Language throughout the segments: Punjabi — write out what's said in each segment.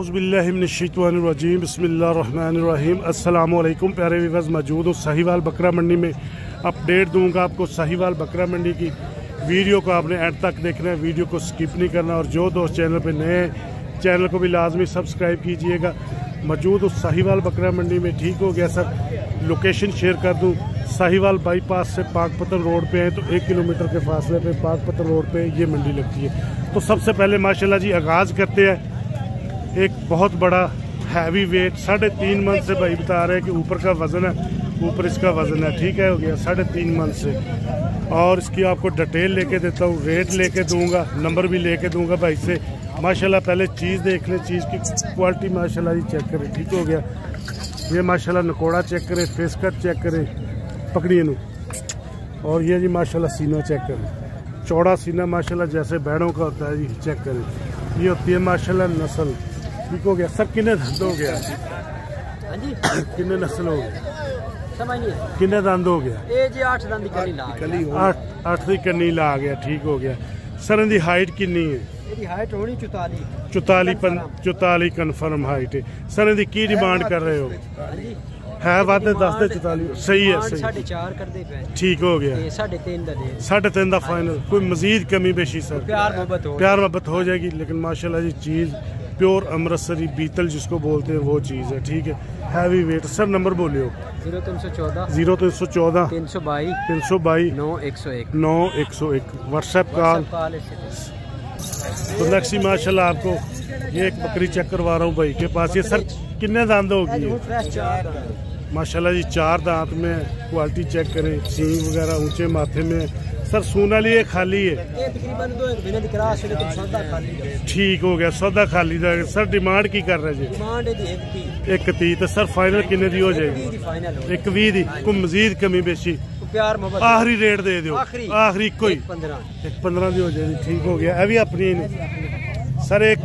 हाउसबिल्लिमिनशवानरजीम बसमीम अल्लाम प्यारे विवर्स मौजूद हूँ साहिवाल बकरा मंडी में। अपडेट दूँगा आपको साहिवाल बकरा मंडी की। वीडियो को आपने एंड तक देखना है। वीडियो को स्किप नहीं करना। और जो दोस्त चैनल पे नए हैं चैनल को भी लाजमी सब्सक्राइब कीजिएगा। मौजूद हूँ साहिवाल बकरा मंडी में। ठीक हो गया, सर? लोकेशन शेयर कर दूँ। साहिवाल बाईपास से पाकपतन रोड पे हैं तो एक किलोमीटर के फासले पे पाकपतन रोड पे ये मंडी लगती है। तो सबसे पहले माशाल्लाह जी आगाज़ करते हैं। एक बहुत बड़ा हैवी वेट साढ़े तीन मंथ से भाई बता रहे हैं कि ऊपर का वज़न है, ऊपर इसका वज़न है, ठीक है, हो गया साढ़े तीन मंथ से। और इसकी आपको डिटेल लेके देता हूँ रेट लेके दूँगा नंबर भी लेके दूँगा भाई से। माशाल्लाह, पहले चीज़ देख लें, चीज़ की क्वालिटी माशाल्लाह जी चेक करें, ठीक हो गया। ये माशाल्लाह नकोड़ा चेक करें फेस कट चेक करें, पकड़िए नू और ये जी माशाल्लाह सीना चेक करें। चौड़ा सीना माशाल्लाह जैसे बैड़ों का होता है जी चेक करें। ये होती है माशाल्लाह नस्ल। ਠੀਕ ਹੋ ਗਿਆ? ਸਰ ਕਿੰਨੇ ਦੰਦ ਹੋ ਗਿਆ? ਹਾਂਜੀ? ਕਿੰਨੇ ਨਸਲ ਹੋ ਗਏ? ਸਮਝ ਕਿੰਨੇ ਦੰਦ ਹੋ ਗਿਆ? ਇਹ ਜੀ 8 ਦੰਦ ਕੰਨੀ ਲਾ ਕੰਨੀ 8 8 ਦੀ ਕੰਨੀ ਲਾ ਗਿਆ ਠੀਕ ਹੋ ਗਿਆ। ਸਰ ਦੀ ਹਾਈਟ ਕਿੰਨੀ ਹੈ? ਇਹਦੀ ਹਾਈਟ ਹੋਣੀ 44 44 44 ਕਨਫਰਮ ਹਾਈਟ ਹੈ। ਸਰ ਦੀ ਕੀ ਡਿਮਾਂਡ ਕਰ ਰਹੇ ਹੋ? ਹਾਂਜੀ। ਹੈ ਵੱਧ 10 ਦੇ 44 ਸਹੀ ਹੈ ਸਹੀ 4.5 ਕਰਦੇ ਪਏ। ਠੀਕ ਹੋ ਗਿਆ। ਤੇ 3.5 ਦਾ ਦੇ 3.5 ਦਾ ਫਾਈਨਲ ਕੋਈ ਮਜ਼ੀਦ ਕਮੀ ਬੇਸ਼ੀ ਸਰ? ਪਿਆਰ ਮੁਹੱਬਤ ਹੋ ਪਿਆਰ ਮੁਹੱਬਤ ਹੋ ਜਾਏਗੀ ਲੇਕਿਨ ਮਾਸ਼ਾਅੱਲਾ ਜੀ ਚੀਜ਼ प्योर अमृतसरी बीतल जिसको बोलते हैं वो चीज़ है ठीक है? हैवी वेट सर नंबर बोलियो। ज़ीरो तीन सौ चौदह। ज़ीरो तीन सौ चौदह। तीन सौ बाईस तीन सौ बाईस नौ एक सौ एक। नौ एक सौ एक। व्हाट्सएप कॉल तो लक्ष्मी माशाल्लाह आपको ये एक बकरी चेक करवा रहा हूँ भाई के पास। ये सर कितने दांत होगी? माशाल्लाह जी चार दांत में क्वालिटी चेक करें। सींग वगैरह ऊँचे माथे में। ਸਰ ਸੂਨ ਵਾਲੀ ਇਹ ਖਾਲੀ ਹੈ ਠੀਕ ਹੋ ਗਿਆ ਸੌਦਾ ਖਾਲੀ ਦਾ। ਸਰ ਡਿਮਾਂਡ ਕੀ ਕਰ ਰਹੇ ਜੀ? ਡਿਮਾਂਡ ਇਹਦੀ 1 30 ਤੇ ਸਰ ਫਾਈਨਲ ਕਿੰਨੇ ਦੀ ਹੋ ਜਾਏਗੀ? 1 ਦੀ ਕੋਈ ਮਜ਼ੀਦ ਕਮੀ ਬੇਸ਼ੀ ਆਖਰੀ ਰੇਟ ਦੇ ਦਿਓ। ਆਖਰੀ। ਇੱਕੋ ਹੀ। 15 ਦੀ ਹੋ ਜਾਏਗੀ। ਠੀਕ ਹੋ ਗਿਆ। ਇਹ ਵੀ ਆਪਣੀ ਸਰ ਇੱਕ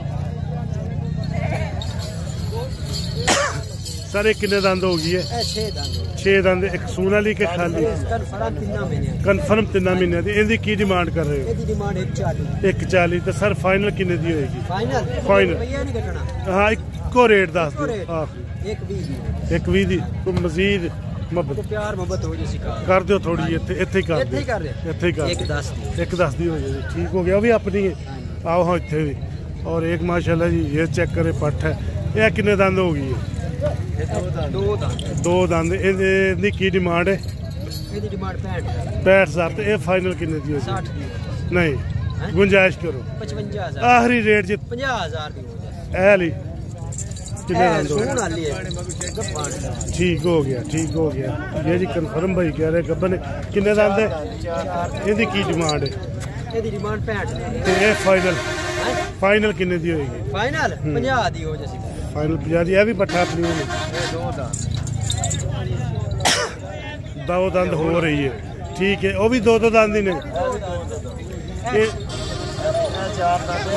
ਸਰ ਇਹ ਕਿੰਨੇ ਦੰਦ ਹੋ ਗਈ ਹੈ ਇਹ 6 ਦੰਦ 6 ਦੰਦ ਇੱਕ ਸੂਨ ਵਾਲੀ ਕਿ ਖਾਲੀ ਕਨਫਰਮ ਤਿੰਨਾਂ ਮਹੀਨੇ ਕਨਫਰਮ ਤਿੰਨਾਂ ਮਹੀਨਿਆਂ ਦੀ ਇਹਦੀ ਕੀ ਡਿਮਾਂਡ ਕਰ ਰਹੇ ਇਹਦੀ ਡਿਮਾਂਡ 140 ਹੋ 140 ਤੇ ਸਰ ਫਾਈਨਲ ਕਿੰਨੇ ਦੀ ਹੋਏਗੀ ਫਾਈਨਲ Final। ਰੁਪਈਆ ਨਹੀਂ ਕੱਟਣਾ ਹਾਂ ਇੱਕੋ ਰੇਟ ਦੱਸ ਇੱਕੋ ਦਿਓ ਰੇਟ। ਆਖਰੀ ਇੱਕ 20 ਦੀ ਇੱਕ 20 ਦੀ ਕੋਈ ਮਜ਼ੀਦ ਤੇ ਮੁਹੱਬਤ ਪਿਆਰ ਮੁਹੱਬਤ ਹੋ ਜੇ ਸਿਕਾ ਕਰ ਦਿਓ ਥੋੜੀ ਇੱਥੇ ਇੱਥੇ ਹੀ ਕਰ ਇੱਥੇ ਹੀ ਦਿਓ ਕਰ ਰਹੇ ਇੱਥੇ ਹੀ ਕਰ ਇੱਕ ਦਿਓ। 10 ਦੀ ਇੱਕ दस दी हो जाएगी ठीक हो गया वो भी अपनी है आओ हाँ इतने भी और एक माशाल्लाह जी ये चेक करे पट्ठ है ये किन्ने दंद हो ਦੋ ਦੰਦ। ਦੋ ਦੰਦ ਇਹਦੇ ਦੀ ਕੀ ਡਿਮਾਂਡ ਹੈ? ਇਹਦੀ ਡਿਮਾਂਡ 65 65000 ਤੇ ਇਹ ਫਾਈਨਲ ਕਿੰਨੇ ਦੀ ਹੋਈ 60 ਦੀ। ਨਹੀਂ ਗੁੰਜਾਇਸ਼ ਕਰੋ। 55000 ਆਖਰੀ ਰੇਟ ਜੀ 50000 ਦੀ ਇਹ ਲਈ ਕਿੰਨੇ ਰੰਗ ਠੀਕ ਹੋ ਗਿਆ ਠੀਕ ਹੋ ਗਿਆ। ਇਹ ਜੀ ਕਨਫਰਮ ਭਾਈ ਕਹਿ ਰਹੇ ਗੱਬਨ ਕਿੰਨੇ ਰੰਗ ਹੈ? ਇਹਦੀ ਕੀ ਡਿਮਾਂਡ ਹੈ? ਇਹਦੀ ਡਿਮਾਂਡ 65 ਤੇ ਇਹ ਫਾਈਨਲ ਫਾਈਨਲ ਕਿੰਨੇ ਦੀ ਹੋਏਗੀ? ਫਾਈਨਲ 50 ਦੀ ਹੋ ਜੇਗੀ ਫਾਈਨਲ 50 ਦੀ, ਇਹ ਵੀ ਪੱਠਾ ਆਪਣੀ ਹੋਣੀ ਦੋ ਦੰਦ ਹੋ ਰਹੀ ਹੈ। ਠੀਕ ਹੈ, ਉਹ ਵੀ ਦੋ ਦੋ ਦੰਦ ਹੀ ਨੇ। ਇਹ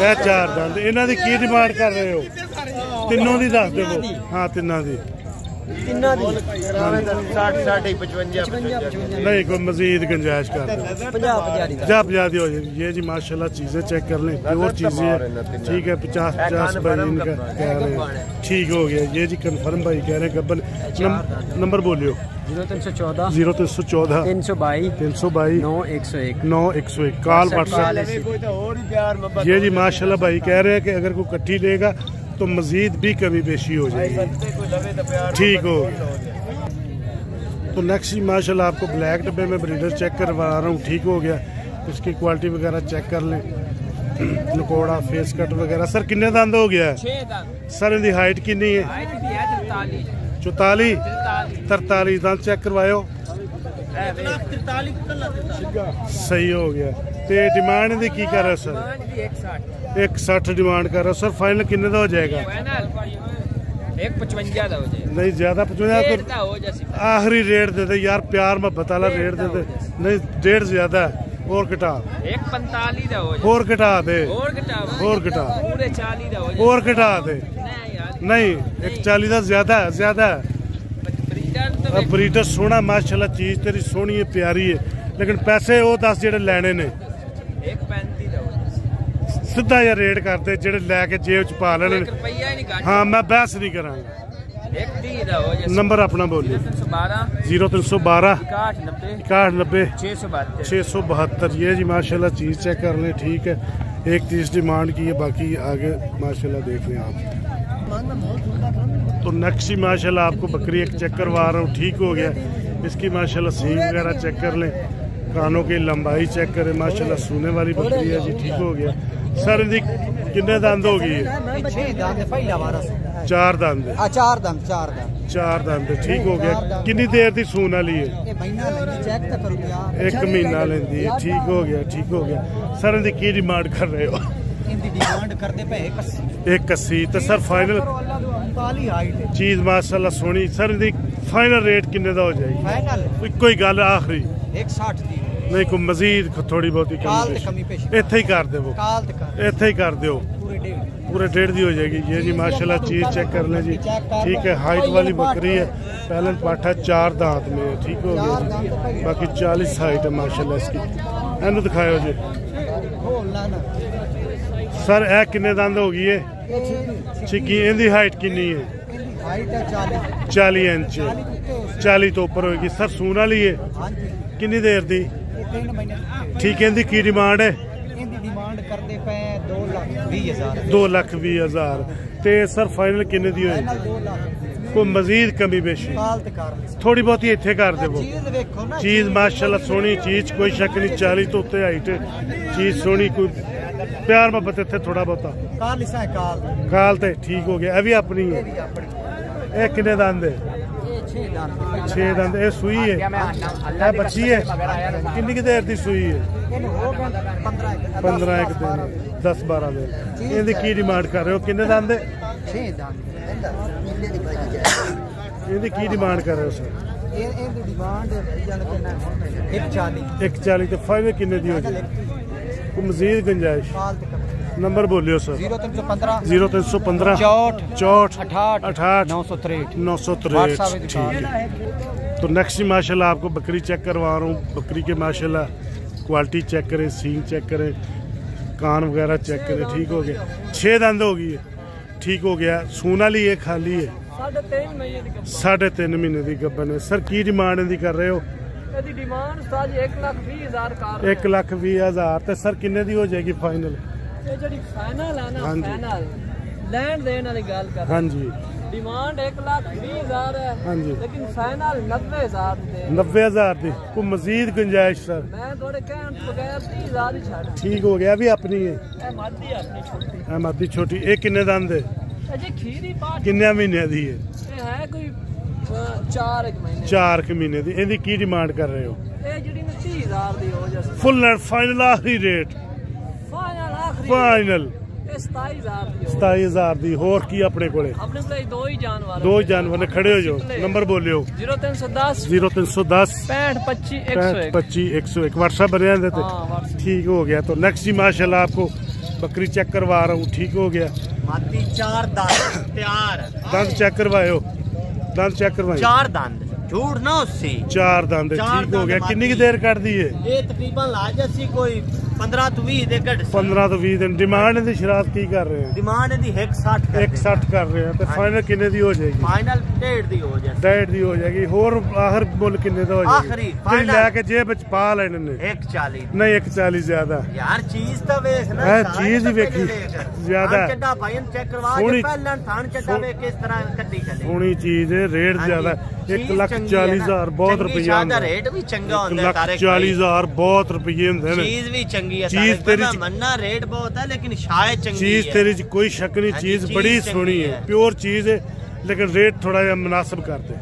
ਇਹ ਚਾਰ ਦੰਦ। ਇਹਨਾਂ ਦੀ ਕੀ ਡਿਮਾਂਡ ਕਰ ਰਹੇ ਹੋ? ਤਿੰਨੋਂ ਦੀ ਦੱਸ ਦਿਓ। ਹਾਂ, ਤਿੰਨਾਂ ਦੀ। ਤਿੰਨਾਂ ਦੀ 60 60 55 55 55 नहीं कोई मजीद गुंजाइश कर दो 50 50 ਦੀ जा पजा दी हो जाएगी ये जी माशाल्लाह चीजें चेक कर लें प्योर चीजें हैं ठीक है पचास पचास भाई इनका कह रहे हैं ठीक हो गया ये जी कन्फर्म भाई कह रहे हैं गब्बन नम- नंबर बोलियो 0314 जीरो तीन सौ चौदह 322 तीन सौ बाई 9101 नौ एक सौ एक कॉल व्हाट्सएप कोई तो और ही प्यार मोहब्बत ये जी माशाल्लाह भाई कह रहे हैं कि अगर कोई इकट्ठी लेगा तो मज़ीद भी कमी पेशी हो जाएगी। ठीक हो। तो नेक्स्ट जी आपको ब्लैक डब्बे में ब्रीडर चेक करवा रहा हूँ ठीक हो गया। उसकी क्वालिटी वगैरह चेक कर लें। नकोड़ा फेस कट वगैरह। सर किन्ने दंद हो गया? है सर इनकी हाइट किन्नी चौताली? तरताली। दंद चेक करवायो। सही हो गया। तो डिमांड की कर रहा सर? 160 160 ਡਿਮਾਂਡ ਕਰ ਰਿਹਾ ਸਰ ਫਾਈਨਲ ਕਿੰਨੇ ਦਾ ਹੋ ਜਾਏਗਾ ਫਾਈਨਲ 155 ਦਾ ਹੋ ਜਾਏ ਨਹੀਂ ਜ਼ਿਆਦਾ 50 ਰੇਟ ਕਰ ਦਾ ਹੋ ਜਾਏ ਆਖਰੀ ਰੇਟ ਦੇ ਦੇ ਯਾਰ ਪਿਆਰ ਮੁਹੱਬਤ ਵਾਲਾ ਰੇਟ ਦੇ ਦੇ ਨਹੀਂ ਡੇਢ ਜ਼ਿਆਦਾ ਹੈ ਹੋਰ ਘਟਾ 145 ਦਾ ਹੋ ਜਾਏ ਹੋਰ ਘਟਾ ਦੇ ਹੋਰ ਘਟਾ ਹੋਰ ਘਟਾ ਪੂਰੇ 40 ਦਾ ਹੋ ਜਾਏ ਹੋਰ ਘਟਾ ਦੇ ਨਹੀਂ ਯਾਰ ਨਹੀਂ 140 ਦਾ ਜ਼ਿਆਦਾ ਹੈ ਜ਼ਿਆਦਾ ਹੈ ਬਰੀਡਰ ਤਾਂ अब ब्रीडर सोना माशाल्लाह चीज तेरी सोहनी है प्यारी है लेकिन पैसे वो दस जेडे ਸਿੱਧਾ ਜਿਹਾ ਰੇਟ ਕਰਦੇ ਜਿਹੜੇ ਲੈ ਕੇ ਜੇਬ ਚ ਪਾ ਲੈਣ ਇੱਕ ਰੁਪਈਆ ਹੀ ਨਹੀਂ ਘੱਟ ਹਾਂ ਮੈਂ ਬਹਿਸ ਨਹੀਂ ਕਰਾਂਗਾ ਇੱਕ ਦੀ ਦਾ ਹੋ ਜਾ ਨੰਬਰ ਆਪਣਾ ਬੋਲੀ 312 0312 61 90 6190 672 672 ये जी माशाल्लाह चीज़ चेक कर लें ठीक है एक चीज़ डिमांड की है बाकी आगे माशाल्लाह देख लें आप तो नेक्स्ट ही माशाल्लाह आपको बकरी एक चेक करवा रहा हूँ ठीक हो गया इसकी माशाल्लाह सींग वगैरह चेक कर लें कानों की लंबाई चेक करें माशाल्लाह सूने वाली बकरी है जी ठीक हो गया ਸਰ ਦੀ ਕਿੰਨੇ ਦੰਦ ਹੋ ਗਈ? ਚਾਰ ਦੰਦ। ਆ ਚਾਰ ਦੰਦ ਚਾਰ ਦੰਦ। ਚਾਰ ਦੰਦ ਠੀਕ ਹੋ ਗਿਆ। ਕਿੰਨੀ ਦੇਰ ਦੀ ਸੂਣ ਵਾਲੀ ਹੈ? ਇਹ ਮਹੀਨਾ ਲੈਂਦੀ ਹੈ। ਠੀਕ ਹੋ ਗਿਆ ਠੀਕ ਹੋ ਗਿਆ। ਸਰ ਦੀ ਕੀ ਡਿਮਾਂਡ ਕਰ ਰਹੇ ਹੋ? ਇਹਦੀ ਡਿਮਾਂਡ ਚੀਜ਼ ਮਾਸ਼ਾਅੱਲਾ ਸੋਹਣੀ। ਸਰ ਦੀ ਫਾਈਨਲ ਰੇਟ ਕਿੰਨੇ ਦਾ ਹੋ ਜਾਏਗੀ? ਫਾਈਨਲ ਇੱਕੋ ਹੀ ਗੱਲ ਆਖਰੀ। 160 ਦੀ। ਨਹੀਂ ਕੋਈ ਮਜ਼ੀਦ ਥੋੜੀ ਬਹੁਤੀ ਕਾਲ ਤੇ ਕਮੀ ਕਮੀ ਪੇਸ਼ੀ। ਪੇਸ਼ੀ ਇੱਥੇ ਹੀ ਕਰ ਦੇਵੋ ਕਾਲ ਤੇ ਕਰ ਇੱਥੇ ਹੀ ਕਰ ਦਿਓ ਪੂਰੇ ਡੇਢ पूरे डेढ़ दी हो जाएगी ये जी माशाल्लाह चीज चेक कर लें जी ठीक है हाइट वाली बकरी है पहले पाठा चार दांत में है ठीक हो गया जी बाकी चालीस हाइट है माशाल्लाह इसकी ਇਹਨੂੰ ਦਿਖਾਓ ਜੀ ਬੋਲਣਾ ਨਾ ਸਰ ਇਹ ਕਿੰਨੇ ਦੰਦ ਹੋ ਗਈ ਹੈ ਇਹ ਛਿੱਕੀ ਇਹਦੀ ਹਾਈਟ ਕਿੰਨੀ ਹੈ ਇਹਦੀ ਹਾਈਟ ਹੈ 40 40 ਇੰਚ 40 ਤੋਂ ਉੱਪਰ ਹੋਏਗੀ ਦੀ ਤਿੰਨ ਮਹੀਨੇ ਦੀ ਠੀਕ ਹੈ ਇਹਦੀ ਕੀ ਡਿਮਾਂਡ ਹੈ? ਇਹਦੀ ਡਿਮਾਂਡ ਕਰਦੇ ਪਏ 2 ਲੱਖ 20 ਹਜ਼ਾਰ। 2 ਲੱਖ 20 ਹਜ਼ਾਰ। ਤੇ ਸਰ ਫਾਈਨਲ ਕਿੰਨੇ ਦੀ ਹੋਏਗੀ ਫਾਈਨਲ 2 ਲੱਖ ਕੋਈ ਮਜ਼ੀਦ ਕਮੀ ਬੇਸ਼ੀ ਥੋੜੀ ਬਹੁਤੀ ਇੱਥੇ ਕਰ ਦੇਵੋ। ਚੀਜ਼ ਮਾਸ਼ਾਅੱਲਾ ਸੋਹਣੀ ਚੀਜ਼ ਕੋਈ ਸ਼ੱਕ ਨਹੀਂ 40 ਤੋਂ ਉੱਤੇ ਹਾਈਟ ਚੀਜ਼ ਸੋਹਣੀ ਕੋਈ ਪਿਆਰ ਮੁਹੱਬਤ ਇੱਥੇ ਥੋੜਾ ਬਹੁਤਾ। ਕਾਲ ਲਿਸਾ ਕਾਲ ਕਾਲ ਤੇ ਠੀਕ ਹੋ ਗਿਆ ਇਹ ਵੀ ਆਪਣੀ ਹੈ। ਇਹ ਕਿੰਨੇ ਦੰਦ ਹੈ? 6 ਦੰਦ। 6 ਦੰਦ ਇਹ ਸੂਈ ਹੈ ਇਹ ਬੱਚੀ ਹੈ ਕਿੰਨੀ ਕੁ ਦੇਰ ਦੀ ਸੂਈ ਹੈ ਇਹਨੂੰ ਹੋ ਗਏ 15 15 ਇੱਕ ਦਿਨ 10 12 ਦਿਨ। ਇਹਦੀ ਕੀ ਡਿਮਾਂਡ ਕਰ ਰਹੇ ਹੋ? ਕਿੰਨੇ ਦੰਦ? 6 ਦੰਦ। ਇਹਦੀ ਕੀ ਡਿਮਾਂਡ ਕਰ ਰਹੇ ਹੋ ਸਰ? ਇਹ ਇਹਦੀ ਡਿਮਾਂਡ ਜਨ ਕਿੰਨਾ 140 140 ਤੇ ਫਾਈਨਲ ਕਿੰਨੇ ਦੀ ਹੋ ਜਾਏ ਕੋਈ ਮਜ਼ੀਦ ਗੁੰਜਾਇਸ਼? ਕਾਲ ਤੇ ਕਰ ਨੰਬਰ ਬੋਲਿਓ ਸਰ 0315 0315 64 64 68 68 963 963 WhatsApp पे ठीक है तो नेक्स्ट ही माशाल्लाह आपको बकरी चेक करवा रहा हूँ बकरी के माशाल्लाह क्वालिटी चेक करें सींग चेक करें कान वगैरह चेक करें ठीक हो गया छः दंद हो गई है ठीक हो गया सून वाली है खाली है ਸਾਢੇ 3 ਮਹੀਨੇ ਦੀ ਗੱਭਣ साढ़े तीन महीने की गब्बन है सर की डिमांड इनकी कर रहे हो ਇਹਦੀ ਡਿਮਾਂਡ ਸਾਜ 1 ਲੱਖ 20 ਹਜ਼ਾਰ ਕਰ एक लाख भी हज़ार तो सर ਇਹ ਜਿਹੜੀ ਫਾਈਨਲ ਆ ਨਾ ਫਾਈਨਲ ਲੈਣ ਦੇਣ ਵਾਲੀ ਗੱਲ ਕਰ। ਹਾਂਜੀ। ਡਿਮਾਂਡ 1 ਲੱਖ 20 ਹਜ਼ਾਰ ਹੈ ਲੇਕਿਨ ਫਾਈਨਲ 90 ਹਜ਼ਾਰ ਦੇ 90000 ਦੀ। ਕੋਈ ਮਜ਼ੀਦ ਗੁੰਜਾਇਸ਼ ਸਰ। ਮੈਂ ਤੁਹਾਡੇ ਕਹਿਣ ਤੋਂ ਬਗੈਰ 30 ਹਜ਼ਾਰ ਹੀ ਛੱਡ ਠੀਕ ਹੋ ਗਿਆ ਵੀ ਆਪਣੀ ਹੈ ਇਹ ਮਾਦੀ ਆਪਣੀ ਛੁੱਟੀ। ਇਹ ਮਾਦੀ ਛੋਟੀ ਇਹ ਕਿੰਨੇ ਦੰਦ ਹੈ ਅਜੇ ਖੀਰੀ ਬਾਤ ਕਿੰਨੇ ਮਹੀਨਿਆਂ ਦੀ ਹੈ ਇਹ ਹੈ ਕੋਈ 4 ਮਹੀਨੇ 4 ਮਹੀਨੇ ਦੀ। ਇਹਦੀ ਕੀ ਡਿਮਾਂਡ ਕਰ ਰਹੇ ਹੋ? ਇਹ ਜਿਹੜੀ 30 ਹਜ਼ਾਰ ਦੀ ਹੋ ਜਾ ਫੁੱਲ ਫਾਈਨਲ ਆਖਰੀ ਰੇਟ ਫਾਈਨਲ ਆਖਰੀ ਫਾਈਨਲ ਇਹ 27000 ਦੀ ਹੋ 27000 ਦੀ ਹੋਰ ਕੀ ਆਪਣੇ ਕੋਲੇ ਆਪਣੇ ਕੋਲ ਦੋ ਹੀ ਜਾਨਵਰ ਦੋ ਜਾਨਵਰ ਨੇ ਖੜੇ ਹੋ ਜਾਓ ਨੰਬਰ ਬੋਲਿਓ 0310 0310 65 25 101 25 101 WhatsApp बने हैं देते हाँ, WhatsApp। ठीक हो गया तो नेक्स्ट ही माशाल्लाह आपको बकरी चेक करवा रहा हूँ ठीक हो गया ਮਾਤੀ ਚਾਰ ਦੰਦ ਤਿਆਰ दंद चेक करवाए हो दंद चेक करवाए ਚਾਰ ਦੰਦ ਝੂਠ ਨਾ ਉਸੇ चार दंद चार ठीक हो दंद गया कितनी की माती। देर कर दी है ਇਹ ਤਕਰੀਬਨ ਲਾ ਜੱਸੀ ਕੋਈ 15 ਤੋਂ 20 ਦੇ ਘੱਟ 15 ਤੋਂ 20 ਦਿਨ। ਡਿਮਾਂਡ ਇਹਦੀ ਕਰ ਰਹੇ ਡਿਮਾਂਡ ਇਹਦੀ 160 160 ਕਰ ਰਹੇ ਆ। ਤੇ ਫਾਈਨਲ ਕਿੰਨੇ ਦੀ ਹੋ ਜਾਏਗੀ? ਫਾਈਨਲ 1.5 ਦੀ ਹੋ ਜਾਏਗੀ। 1.5 ਦੀ ਹੋ ਜਾਏਗੀ। ਹੋਰ ਆਖਰ ਮੁੱਲ ਕਿੰਨੇ ਦਾ ਹੋ ਜਾਏਗੀ? ਆਖਰੀ ਫਾਈਨਲ ਲੈ ਕੇ ਜੇਬ ਵਿੱਚ ਪਾ ਲੈਣ ਨੇ 140 ਨਹੀਂ 140 ਜ਼ਿਆਦਾ। ਯਾਰ ਚੀਜ਼ ਤਾਂ ਵੇਖ ਨਾ ਹੈ ਚੀਜ਼ ਵੇਖੀ। ਜ਼ਿਆਦਾ। ਚੱਡਾ ਭਾਈ ਚੈੱਕ ਕਰਵਾ ਕੇ ਪਹਿਲਾਂ ਥਾਣ ਚੱਡਾ ਵੇਖ ਕਿਸ ਤਰ੍ਹਾਂ ਕੱਢੀ ਚੱਲੇ। ਸੋਹਣੀ ਚੀਜ਼ ਰੇਟ ਜ਼ਿਆਦਾ। 1 ਲੱਖ ਚੰਗੀ ਹੈ 40 ਨਾ। ਹਜ਼ਾਰ ਬਹੁਤ ਚੰਗੀ ਰੁਪਈਆ ਹੁੰਦਾ। ਰੇਟ ਵੀ ਚੰਗਾ 1 ਹੁੰਦਾ ਲੱਖ ਤਾਰੇ 40 ਹਜ਼ਾਰ ਬਹੁਤ ਰੁਪਈਏ ਹੁੰਦੇ ਨੇ। ਚੀਜ਼ ਵੀ ਚੰਗੀ ਹੈ ਚੀਜ਼ ਚੀਜ਼ ਤੇਰੀ ਤੇਰੀ ਚ- ਮੰਨਾ ਰੇਟ ਬਹੁਤ ਹੈ ਲੇਕਿਨ ਸ਼ਾਇਦ ਚੰਗੀ ਚੀਜ਼ ਹੈ। ਤੇਰੇ 'ਚ ਕੋਈ ਸ਼ੱਕ ਨਹੀਂ ਹਾਂਜੀ, ਚੀਜ਼ ਚੀਜ਼ ਬੜੀ ਚੰਗੀ ਸੋਹਣੀ ਹੈ ਹੈ। ਪਿਓਰ ਚੀਜ਼ ਹੈ ਲੇਕਿਨ ਰੇਟ ਥੋੜਾ ਜਿਹਾ ਮੁਨਾਸਬ ਕਰ ਦੇ।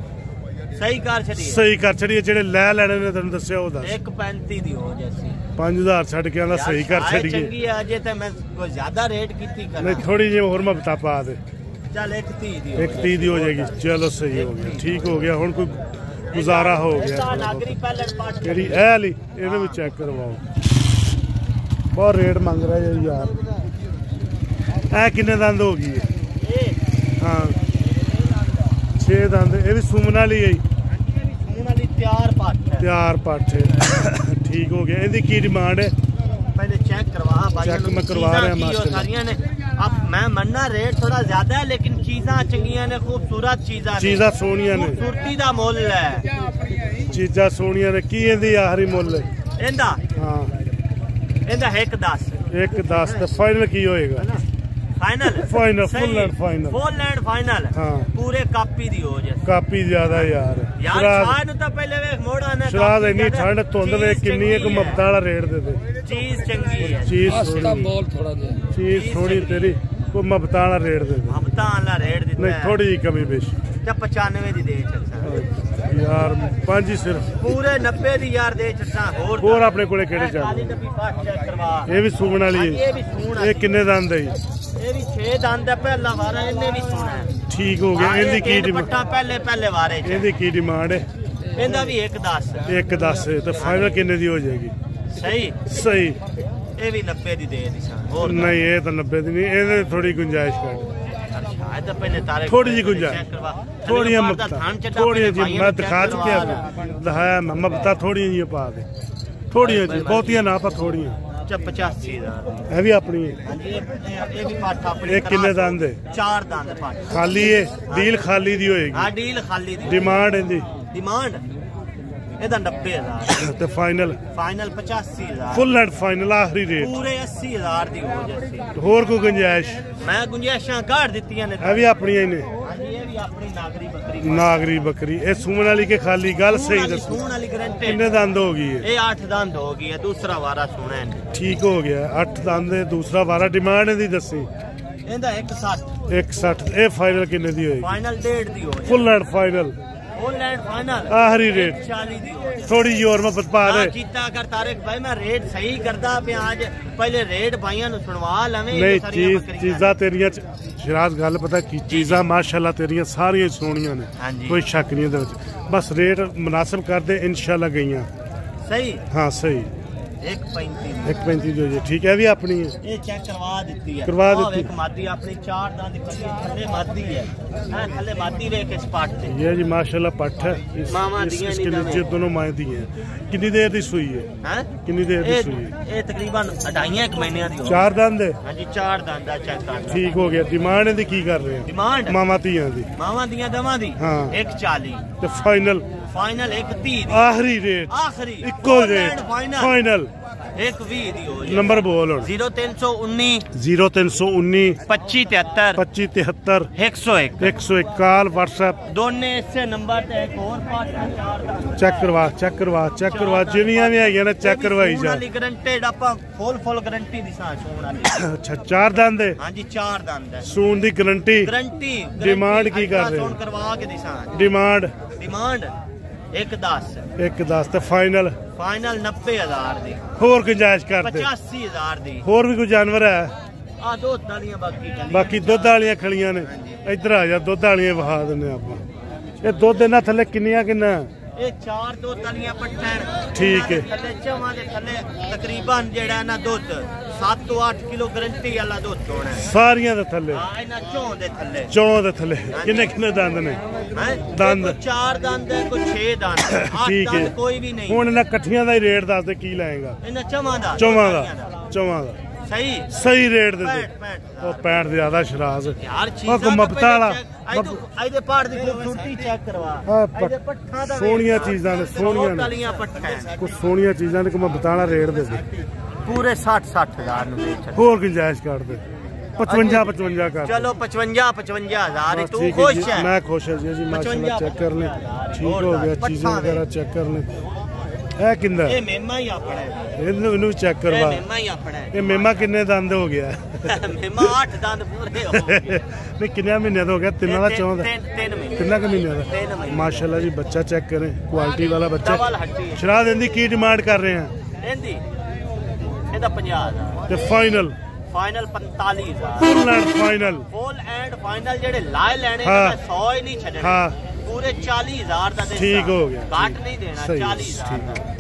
ਸਹੀ ਕਰ ਛੜੀ ਸਹੀ ਕਰ ਛੜੀਏ ਜਿਹੜੇ ਲੈ ਲੈਣੇ ਨੇ ਤੈਨੂੰ ਦੱਸਿਆ ਉਹ ਦੱਸ। 135 ਦੀ ਹੋ ਜੈਸੀ 5000 ਛੱਡ ਕੇ ਆਂਦਾ ਸਹੀ ਕਰ ਸ਼ਾਇਦ ਛੜੀਏ ਚੰਗੀ ਹੈ ਅਜੇ ਤਾਂ ਮੈਂ ਕੋਈ ਜ਼ਿਆਦਾ ਰੇਟ ਕੀਤੀ ਨਹੀਂ ਥੋੜੀ ਜਿਹੀ ਹੋਰ ਮਬਤਾ ਪਾ ਦੇ। ਚੱਲ 130 ਦੀ ਇੱਕ ਤੀ ਦੀ ਹੋ ਜਾਏਗੀ। ਚਲੋ ਸਹੀ ਹੋ ਗਿਆ। ਠੀਕ ਹੋ ਗਿਆ। ਹੁਣ ਕੋਈ ਗੁਜ਼ਾਰਾ ਹੋ ਗਿਆ। ਇਸਾ ਨਾਗਰੀ ਪਹਿਲਣ ਪਾਠ ਜਿਹੜੀ ਇਹ ਵਾਲੀ ਇਹਦੇ ਵਿੱਚ ਚੈੱਕ ਕਰਵਾਓ। ਬਹੁਤ ਰੇਟ ਮੰਗ ਰਿਹਾ ਜੀ ਯਾਰ। ਇਹ ਕਿੰਨੇ ਦੰਦ ਹੋ ਗਈ ਇਹ? ਹਾਂ। 6 ਦੰਦ। ਇਹ ਵੀ ਸੁਮਨ ਵਾਲੀ ਹੈ ਜੀ, ਵਾਲੀ ਤਿਆਰ ਪਾਠ ਤਿਆਰ ਪਾਠੇ ਠੀਕ ਹੋ ਗਿਆ। ਇਹਦੀ ਕੀ ਡਿਮਾਂਡ ਹੈ? ਪਹਿਲੇ ਚੈੱਕ ਕਰਵਾ। ਬਾਈ ਚੈੱਕ ਮੈਂ ਕਰਵਾ ਰਿਹਾ ਮਾਸਟਰ ਸਾਰੀਆਂ ਨੇ। अब मैं मन्ना रेट थोड़ा ज्यादा है लेकिन चीजा चंगियां ने खूबसूरत चीजा ने ਚੀਜ਼ਾਂ ਸੋਹਣੀਆਂ ਨੇ खूबसूरती दा मुल है ਚੀਜ਼ਾਂ ਸੋਹਣੀਆਂ ਨੇ ਕੀ ਇਹਦੀ ਆਖਰੀ ਮੁੱਲ इंदा ਹਾਂ इंदा एक दस ਇੱਕ 10 ਤੇ ਫਾਈਨਲ ਕੀ ਹੋਏਗਾ final Final, full and final। Full and final हाँ। पूरे कापी दी हो जे ਕਾਪੀ ਜ਼ਿਆਦਾ ਯਾਰ यार ਸ਼ਰਾਬ शाह ਨੂੰ ਤਾਂ ਪਹਿਲੇ ਵੇਖ ਮੋੜਾ ਨੇ ਸ਼ਰਾਬ ਇੰਨੀ ਠੰਡ ਧੁੰਦ ਵੇਖ ਕਿੰਨੀ ਇੱਕ ਮਮਤਾ ਵਾਲਾ ਰੇਟ ਦੇ ਦੇ ਚੀਜ਼ ਚੰਗੀ ਹੈ। ਚੀਜ਼ ਸੋਹਣੀ ਬੋਲ ਥੋੜਾ ਜਿਹਾ। ਚੀਜ਼ ਸੋਹਣੀ ਤੇਰੀ ਕੋਈ ਮਮਤਾ ਵਾਲਾ ਰੇਟ ਦੇ ਦੇ। ਵਾਲਾ ਰੇਟ ਦਿੱਤਾ ਨਹੀਂ। ਥੋੜੀ ਕਮੀ ਬੇਸ਼ ਤੇ 95 ਦੀ ਦੇ ਚੱਲਦਾ ਯਾਰ ਪੰਜ ਹੀ ਸਿਰਫ। ਪੂਰੇ 90 ਦੀ ਯਾਰ ਦੇ ਚੱਲਦਾ ਹੋਰ ਹੋਰ ਆਪਣੇ ਕੋਲੇ ਕਿਹੜੇ ਚੱਲ ਇਹ ਵੀ ਸੂਣ ਵਾਲੀ ਹੈ। ਇਹ ਵੀ ਸੂਣ ਇਹ ਵਾਲੀ ਕਿੰਨੇ ਦੰਦ ਹੈ ਜੀ? ਇਹ ਵੀ 6 ਦੰਦ ਹੈ ਪਹਿਲਾ ਵਾਰਾ ਇਹਨੇ ਵੀ ਸੋਣਾ ਠੀਕ ਹੋ ਗਿਆ ਇਹਦੀ ਇਹ ਕੀ ਡਿਮਾਂਡ ਪੱਟਾਂ ਪਹਿਲੇ ਪਹਿਲੇ ਵਾਰੇ ਇਹਦੀ ਕੀ ਡਿਮਾਂਡ ਹੈ? ਇਹਦਾ ਵੀ 1 10 ਇੱਕ 10 ਤੇ ਫਾਈਨਲ ਕਿੰਨੇ ਦੀ ਹੋ ਜਾਏਗੀ? ਸਹੀ? ਸਹੀ। ਇਹ ਵੀ 90 ਦੀ ਦੇ ਸਾਂ ਹੋਰ ਨਹੀਂ ਇਹ ਤਾਂ 90 ਦੀ ਨਹੀਂ ਇਹਦੇ ਥੋੜੀ ਗੁੰਜਾਇਸ਼ ਕਰ। ਤਾਰੇ ਥੋੜੀ ਗੁੰਜਾਇਸ਼। ਥੋੜੀਆਂ ਜੀ ਮੈਂ ਦਿਖਾ ਚੁੱਕਿਆ। ਦਿਖਾਇਆ ਮੈਂ ਪਾ ਦੇ। ਥੋੜੀਆਂ ਜੀ ਬਹੁਤੀਆਂ ਨਾ ਪਾ ਥੋੜੀਆਂ ਚ 85 ਦਾ ਇਹ ਵੀ ਆਪਣੀ ਹੈ। ਹਾਂਜੀ ਇਹ ਇਹ- ਇਹ ਵੀ ਪਾਠ ਆਪਣੀ ਇਹ ਕਿੰਨੇ ਕਰਾ ਦੰਦ? ਹੈ? ਚਾਰ ਦੰਦ ਪਾਠ। ਖਾਲੀ ਹੈ ਡੀਲ ਖਾਲੀ ਦੀ ਹਾਂ ਹੋਏਗੀ ਡੀਲ ਖਾਲੀ ਦੀ ਡਿਮਾਂਡ ਇਹਦੀ। ਡਿਮਾਂਡ ਇਹਦਾ 90000 ਤੇ final final 85000 full and final ਆਖਰੀ ਰੇਟ ਪੂਰੇ 80000 ਦੀ ਹੋ ਜਾਸੀ ਹੋਰ ਕੋਈ ਗੁੰਜਾਇਸ਼? ਮੈਂ ਗੁੰਜਾਇਸ਼ਾਂ ਕੱਢ ਦਿੱਤੀਆਂ ਨੇ। ਇਹ ਵੀ ਆਪਣੀਆਂ ਹੀ ਨੇ। ਹਾਂਜੀ ਇਹ ਵੀ ਆਪਣੀ ਨਾਗਰੀ ਬੱਕਰੀ ਨਾਗਰੀ ਬੱਕਰੀ। ਇਹ ਸੂਣ ਵਾਲੀ ਕੇ ਖਾਲੀ? ਗੱਲ ਸੂਣ ਸਹੀ ਵਾਲੀ- ਦੱਸੋ। ਸੂਣ ਵਾਲੀ ਗਰੰਟੀ ਕਿੰਨੇ ਦੰਦ ਹੋ ਗਈ ਹੈ ਇਹ 8 ਦੰਦ ਹੋ ਗਈ ਹੈ ਦੂਸਰਾ ਵਾਰਾ ਸੋਣਾ ਹੈ ਠੀਕ ਹੋ ਗਿਆ। 8 ਦੰਦ ਦੇ ਦੂਸਰਾ ਵਾਰਾ। ਡਿਮਾਂਡ ਇਹਦੀ ਦੱਸੀ। ਇਹਦਾ 160 160 ਇਹ ਫਾਈਨਲ ਕਿੰਨੇ ਦੀ ਹੋਏਗੀ? ਫਾਈਨਲ ਡੇਢ ਦੀ ਹੋ ਜਾਏ। ਫੁੱਲ ਐਂਡ ਫਾਈਨਲ ਆਖਰੀ ਰੇਟ 40 ਦੀ ਹੋ ਜਾਏ ਥੋੜੀ ਜਿਹੀ ਹੋਰ ਮੈਂ ਪਾ ਹਾਂ ਦੇ ਕੀਤਾ ਕਰ ਤਾਰਿਕ ਭਾਈ ਮੈਂ ਰੇਟ ਸਹੀ ਕਰਦਾ ਪਿਆ ਅੱਜ ਪਹਿਲੇ ਰੇਟ ਭਾਈਆਂ ਨੂੰ ਸੁਣਵਾ ਲਵੇਂ ਨਹੀਂ ਇਹ ਸਾਰੀਆਂ ਚੀਜ਼ ਬੱਕਰੀਆਂ। ਚੀਜ਼ਾਂ ਤੇਰੀਆਂ ਚ- ਸ਼ਿਰਾਜ਼ ਗੱਲ ਪਤਾ ਕੀ ਚੀਜ਼ਾਂ ਮਾਸ਼ਾਅੱਲਾ ਤੇਰੀਆਂ ਸਾਰੀਆਂ ਹੀ ਸੋਹਣੀਆਂ ਨੇ ਹਾਂਜੀ। ਕੋਈ ਸ਼ੱਕ ਨਹੀਂ ਇਹਦੇ ਵਿੱਚ ਬਸ ਰੇਟ ਮੁਨਾਸਬ ਕਰਦੇ ਇਨਸ਼ਾਅੱਲਾ ਗਈਆਂ ਸਹੀ ਹਾਂ ਸਹੀ 135 135 ਜੋ ਜੀ। ਠੀਕ ਹੈ ਵੀ ਆਪਣੀ ਇਹ ਚੈੱਕ ਕਰਵਾ ਦਿੱਤੀ ਹੈ। ਕਰਵਾ ਦਿੱਤੀ। ਇੱਕ ਮਾਦੀ ਆਪਣੀ ਚਾਰ ਦਾਂ ਦੀ ਕੱਲੀ ਥੱਲੇ ਮਾਦੀ ਹੈ। ਹਾਂ ਥੱਲੇ ਮਾਦੀ ਵੇਖ ਇਸ ਪਾਟ ਤੇ। ਇਹ ਜੀ ਮਾਸ਼ਾਅੱਲਾ ਪੱਠ ਹੈ। ਮਾਵਾ ਦੀਆਂ ਨਹੀਂ ਤਾਂ ਜੇ ਦੋਨੋਂ ਮਾਂ ਦੀਆਂ। ਕਿੰਨੀ ਦੇਰ ਦੀ ਸੂਈ ਹੈ? ਹਾਂ? ਕਿੰਨੀ ਦੇਰ ਦੀ ਸੂਈ ਹੈ? ਇਹ ਤਕਰੀਬਨ ਅਢਾਈਆਂ ਇੱਕ ਮਹੀਨਿਆਂ ਦੀ ਚਾਰ ਦੰਦ ਹੈ? ਹਾਂਜੀ ਚਾਰ ਦੰਦ ਦਾ ਚੈੱਕ ਕਰ ਠੀਕ ਹੋ ਗਿਆ। ਡਿਮਾਂਡ ਇਹਦੀ ਕੀ ਕਰ ਰਹੇ ਹੋ? ਡਿਮਾਂਡ? ਮਾਵਾ ਦੀਆਂ ਦੀ। ਮਾਵਾ ਦੀਆਂ ਦਵਾਂ ਦੀ? ਹਾਂ। 140 ਤੇ ਫਾਈਨਲ। ਫਾਈਨਲ 130 ਦੀ। ਆਖਰੀ ਰੇਟ ਆਖਰੀ। ਇੱਕੋ ਰੇਟ ਫਾਈਨਲ ਫਾਈਨਲ 120 ਦੀ ਹੋ ਜਾਏ ਨੰਬਰ ਬੋਲ ਹੁਣ। 0319 0319 2573 2573 101 101 ਕਾਲ WhatsApp ਦੋਨੇ ਇਸੇ ਨੰਬਰ ਤੇ ਇੱਕ ਹੋਰ ਪਾਸ ਹੈ ਚਾਰ ਦਾ। ਚੈੱਕ ਕਰਵਾ ਚੈੱਕ ਕਰਵਾ ਚੈੱਕ ਕਰਵਾ। ਜਿੰਨੀਆਂ ਵੀ ਹੈਗੀਆਂ ਨੇ ਚੈੱਕ ਕਰਵਾਈ ਜਾ ਵਾਲੀ ਗਰੰਟਡ ਆਪਾਂ ਫੁੱਲ ਫੁੱਲ ਗਰੰਟੀ ਦੀ ਸਾਂ ਸੋਣ ਵਾਲੀ ਅੱਛਾ ਚਾਰ ਦੰਦ ਹੈ? ਹਾਂਜੀ ਚਾਰ ਦੰਦ ਹੈ। ਸੂਨ ਦੀ ਗਰੰਟੀ ਗਰੰਟੀ Demand ਕੀ ਕਰ ਰਹੇ ਹੋ? ਸੋਣ ਕਰਵਾ ਕੇ ਦੀ ਸਾਂ ਡਿਮਾਂਡ ਡਿਮਾਂਡ 110 ਇੱਕ 10 ਤੇ ਫਾਈਨਲ। ਫਾਈਨਲ 90000 ਦੀ। ਹੋਰ ਗੁੰਜਾਇਸ਼ ਕਰਦੇ 85000 ਦੀ। ਹੋਰ ਵੀ ਕੋਈ ਜਾਨਵਰ ਹੈ? ਆ ਦੋ ਤਾਲੀਆਂ ਬਾਕੀ ਬਾਕੀ ਦੁੱਧ ਵਾਲੀਆਂ ਖਲੀਆਂ ਨੇ। ਇੱਧਰ ਆ ਜਾ ਦੁੱਧ ਵਾਲੀਆਂ ਵਹਾ ਦਿੰਨੇ ਆਪਾਂ। ਇਹ ਦੁੱਧ ਇਹਨਾਂ ਥੱਲੇ ਕਿੰਨੀਆਂ ਕਿੰਨਾ? ਇਹ ਚਾਰ ਦੋ ਤਲੀਆਂ ਪੱਟਣ ਠੀਕ ਹੈ। ਥੱਲੇ ਚਵਾਂ ਦੇ ਥੱਲੇ ਤਕਰੀਬਨ ਜਿਹੜਾ ਨਾ ਦੁੱਧ 7 ਤੋਂ 8 ਕਿਲੋ ਗਰੰਟੀ ਵਾਲਾ ਦੁੱਧ ਹੋਣਾ। ਸਾਰੀਆਂ ਦੇ ਥੱਲੇ? ਹਾਂ ਇਹਨਾਂ ਚੋਂ ਦੇ ਥੱਲੇ। ਚੌਂ ਦੇ ਥੱਲੇ। ਕਿੰਨੇ ਕਿੰਨੇ ਦੰਦ ਨੇ? ਦੰਦ। ਚਾਰ ਦੰਦ ਹੈ ਕੋਈ 6 ਦੰਦ ਠੀਕ ਹੈ। ਕੋਈ ਵੀ ਨਹੀਂ। ਹੁਣ ਇਹਨਾਂ ਇਕੱਠੀਆਂ ਦਾ ਹੀ ਰੇਟ ਦੱਸ ਦੇ ਕੀ ਲਾਏਗਾ। ਇਹਨਾਂ ਚਵਾਂ ਦਾ। ਚੌਵਾਂ ਦੋ। ਚੌਵਾਂ ਦਾ। ਸਹੀ? ਸਹੀ ਰੇਟ ਦੇ ਦੇ। ਉਹ 65 ਦੇ ਆਦਾ ਸ਼ਰਾਜ਼। ਯਾਰ ਚੀਜ਼ਾਂ ਉਹ ਮਬਤਾ ਵਾਲਾ ਇਹਦੇ ਪਹਾੜ ਦੀ ਖੂਬਸੂਰਤੀ ਚੈੱਕ ਕਰਵਾ। ਇਹਦੇ ਪੱਠਾ ਦਾ ਸੋਹਣੀਆਂ ਚੀਜ਼ਾਂ ਨੇ ਸੋਹਣੀਆਂ ਤਲੀਆਂ ਪੱਠਾ ਕੁਝ ਸੋਹਣੀਆਂ ਚੀਜ਼ਾਂ ਨੇ ਕਿ ਮੈਂ ਰੇਟ ਦੇ ਦੇ। ਪੂਰੇ 60 60000 ਨੂੰ ਵੇਚ ਹੋਰ ਗੁੰਜਾਇਸ਼ ਕੱਢ ਦੇ। 55 55 ਕਰ ਚਲੋ 55 55000 ਤੂੰ ਖੁਸ਼ ਹੈ। ਮੈਂ ਖੁਸ਼ ਹਾਂ ਜੀ ਮਾਸ਼ਾਅੱਲਾ ਚੈੱਕ ਕਰ ਲੈ ਠੀਕ ਹੋ ਗਿਆ ਚੀਜ਼ਾਂ ਵਗੈਰਾ ਚੈੱਕ ਕਰ ਲੈ ਇਹ ਕਿੰਦਾ? ਇਹ ਮੇਮਾ ਹੀ ਆਪਣਾ ਹੈ ਇਹਨੂੰ ਇਹਨੂੰ ਚੈੱਕ ਇਹ ਕਰਵਾ ਮੇਮਾ ਹੀ ਆਪਣਾ ਹੈ। ਇਹ ਮੇਮਾ ਕਿੰਨੇ ਦੰਦ ਹੋ ਗਿਆ? ਮੇਮਾ 8 ਦੰਦ ਪੂਰੇ ਹੋ ਗਏ। ਨਹੀਂ ਕਿੰਨੇ ਮਹੀਨੇ ਦਾ ਹੋ ਗਿਆ? ਤਿੰਨਾਂ ਦਾ ਚੌਂ ਦਾ ਤਿੰਨ ਮਹੀਨੇ। ਕਿੰਨਾ ਕੁ ਮਹੀਨੇ ਦਾ। ਮਾਸ਼ਾਅੱਲਾ ਜੀ ਬੱਚਾ ਚੈੱਕ ਕਰੇ। ਕੁਆਲਿਟੀ ਵਾਲਾ ਬੱਚਾ। ਡਬਲ ਹੱਡੀ ਹੈ। ਸ਼ਰਾਦ ਇਹਦੀ ਕੀ ਡਿਮਾਂਡ ਕਰ ਰਹੇ ਆ? ਇਹਦੀ? ਇਹਦਾ 50000 ਤੇ final final 45000 full and final full and final ਜਿਹੜੇ ਲਾਏ ਲੈਣੇ ਨੇ ਹਾਂ। ਮੈਂ 100 ਹੀ ਨਹੀਂ ਛੱਡਣੇ। ਹਾਂ। ਪੂਰੇ 40000 ਦਾ ਦੇ ठीक हो गया, ਘੱਟ ठीक। ਨਹੀਂ ਦੇਣਾ सही, 40000 ठीक। ਦਾ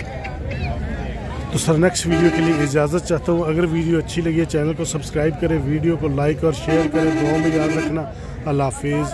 तो सर नेक्स्ट वीडियो के लिए इजाज़त चाहता हूँ अगर वीडियो अच्छी लगी है चैनल को सब्सक्राइब करें वीडियो को लाइक और शेयर करें दुआ में याद रखना अल्लाह हाफिज़